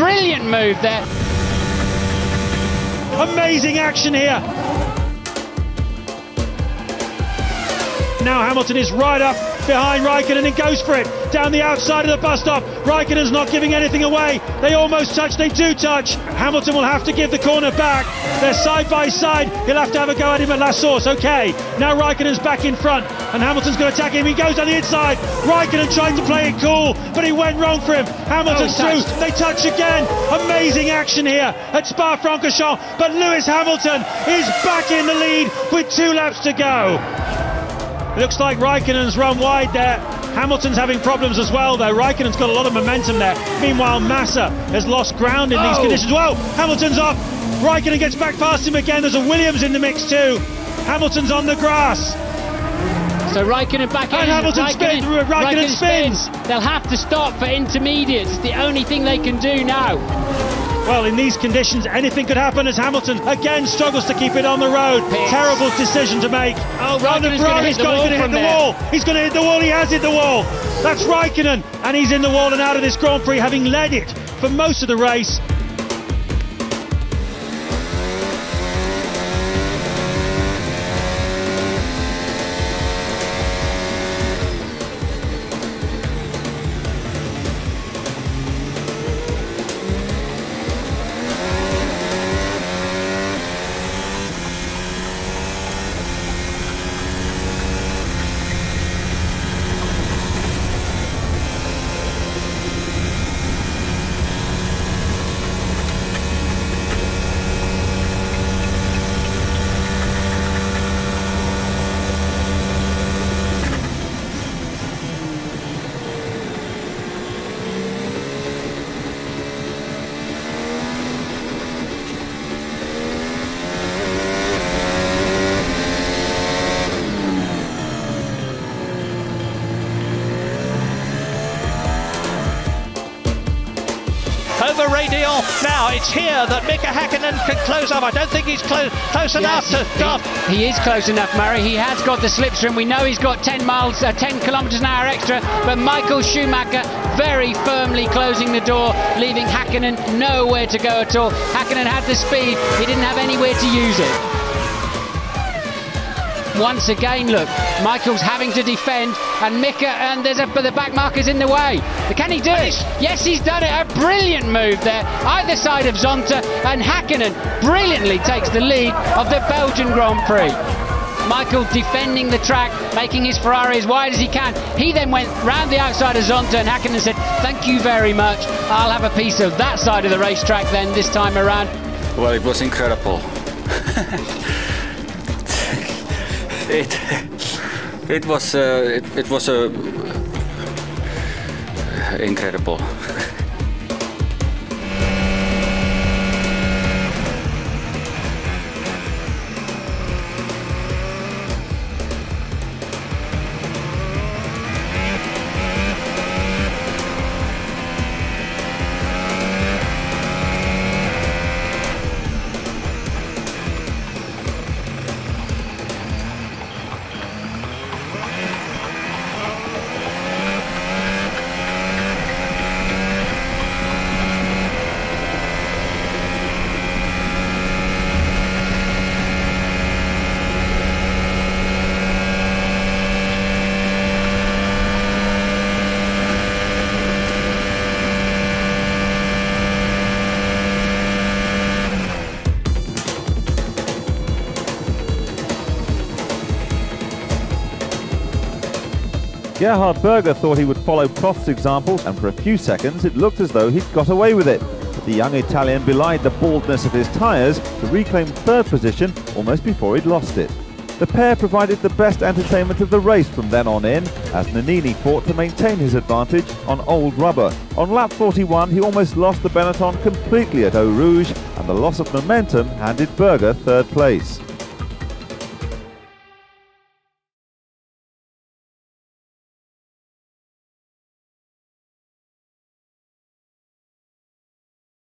brilliant move there. Amazing action here. Now Hamilton is right up behind Raikkonen and he goes for it down the outside of the bus stop. Raikkonen's not giving anything away. They almost touch, they do touch. Hamilton will have to give the corner back. They're side by side. He'll have to have a go at him at La Source. Okay, now Raikkonen's back in front and Hamilton's going to attack him. He goes on the inside. Raikkonen trying to play it cool, but he went wrong for him. Hamilton's Oh, through. They touch again. Amazing action here at Spa-Francorchamps. But Lewis Hamilton is back in the lead with two laps to go. Looks like Raikkonen's run wide there. Hamilton's having problems as well, though. Raikkonen's got a lot of momentum there. Meanwhile, Massa has lost ground in these Oh. conditions. Whoa, Hamilton's off. Raikkonen gets back past him again. There's a Williams in the mix too. Hamilton's on the grass. So Raikkonen back And in. Hamilton spins, Raikkonen spins. They'll have to stop for intermediates. It's the only thing they can do now. Well, in these conditions, anything could happen as Hamilton again struggles to keep it on the road. Pits. Terrible decision to make. Oh, Raikkonen's gonna hit Ferrari's the wall hit the wall. He's going to hit the wall. He has hit the wall. That's Raikkonen, and he's in the wall and out of this Grand Prix, having led it for most of the race. Over Raidillon. Now it's here that Mika Hakkinen can close up. I don't think he's close close enough to stop. He, he is close enough, Murray. He has got the slipstream. We know he's got 10 miles, uh, 10 kilometres an hour extra. But Michael Schumacher very firmly closing the door, leaving Hakkinen nowhere to go at all. Hakkinen had the speed. He didn't have anywhere to use it. Once again, look, Michael's having to defend, and Mika, and there's a, but the back marker's in the way. Can he do it? Yes, he's done it. A brilliant move there, either side of Zonta, and Hakkinen brilliantly takes the lead of the Belgian Grand Prix. Michael defending the track, making his Ferrari as wide as he can. He then went round the outside of Zonta, and Hakkinen said, "Thank you very much. I'll have a piece of that side of the racetrack then this time around." Well, it was incredible. it it was uh, it, it was uh, incredible. Gerhard Berger thought he would follow Prost's example, and for a few seconds it looked as though he'd got away with it. But the young Italian belied the baldness of his tyres to reclaim third position almost before he'd lost it. The pair provided the best entertainment of the race from then on in, as Nannini fought to maintain his advantage on old rubber. On lap 41 he almost lost the Benetton completely at Eau Rouge, and the loss of momentum handed Berger third place.